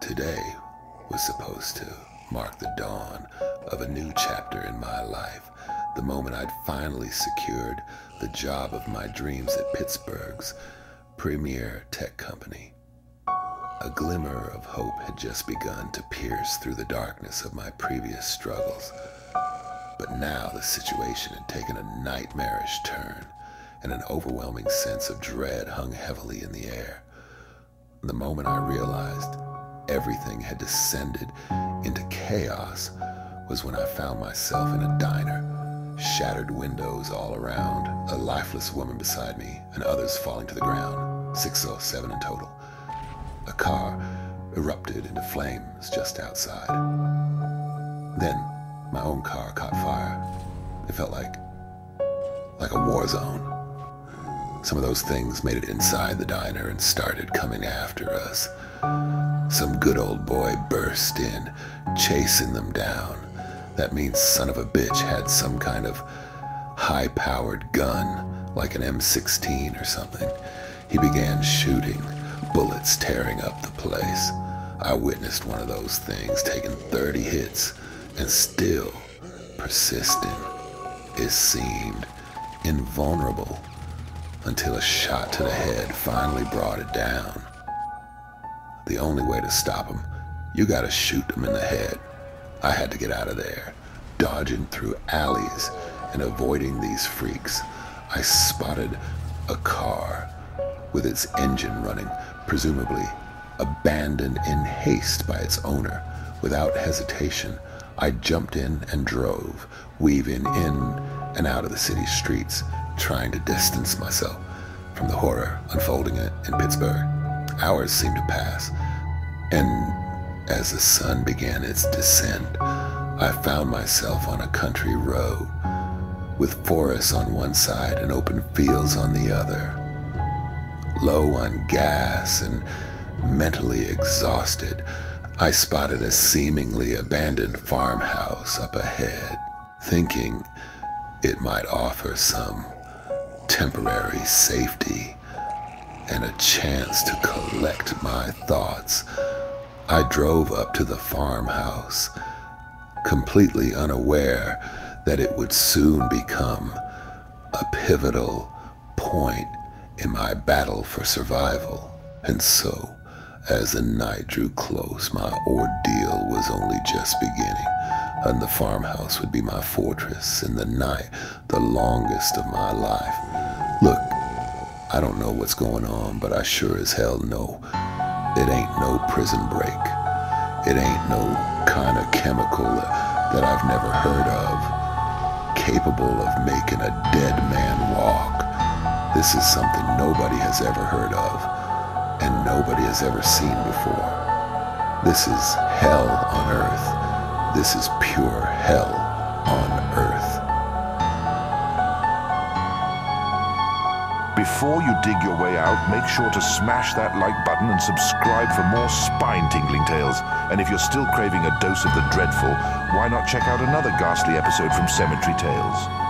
Today was supposed to mark the dawn of a new chapter in my life, the moment I'd finally secured the job of my dreams at Pittsburgh's premier tech company. A glimmer of hope had just begun to pierce through the darkness of my previous struggles. But now the situation had taken a nightmarish turn, and an overwhelming sense of dread hung heavily in the air. The moment I realized everything had descended into chaos was when I found myself in a diner, shattered windows all around, a lifeless woman beside me, and others falling to the ground, six or seven in total. A car erupted into flames just outside. Then my own car caught fire. It felt like like a war zone. Some of those things made it inside the diner and started coming after us. Some good old boy burst in, chasing them down. That means son of a bitch had some kind of high powered gun, like an M16 or something. He began shooting, bullets tearing up the place. I witnessed one of those things taking 30 hits and still persisting. It seemed invulnerable until a shot to the head finally brought it down. The only way to stop them, you gotta shoot them in the head. I had to get out of there, dodging through alleys and avoiding these freaks. I spotted a car with its engine running, presumably abandoned in haste by its owner. Without hesitation, I jumped in and drove, weaving in and out of the city streets, trying to distance myself from the horror unfolding in Pittsburgh. Hours seemed to pass, and as the sun began its descent, I found myself on a country road with forests on one side and open fields on the other. Low on gas and mentally exhausted, I spotted a seemingly abandoned farmhouse up ahead, thinking it might offer some temporary safety and a chance to collect my thoughts. I drove up to the farmhouse, completely unaware that it would soon become a pivotal point in my battle for survival. And so, as the night drew close, my ordeal was only just beginning, and the farmhouse would be my fortress, and the night the longest of my life. Look, I don't know what's going on, but I sure as hell know it ain't no prison break. It ain't no kind of chemical that I've never heard of, capable of making a dead man walk. This is something nobody has ever heard of, and nobody has ever seen before. This is hell on earth. This is pure hell on earth. Before you dig your way out, make sure to smash that like button and subscribe for more spine-tingling tales. And if you're still craving a dose of the dreadful, why not check out another ghastly episode from Cemetery Tales?